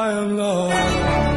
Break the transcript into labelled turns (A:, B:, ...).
A: I am lost.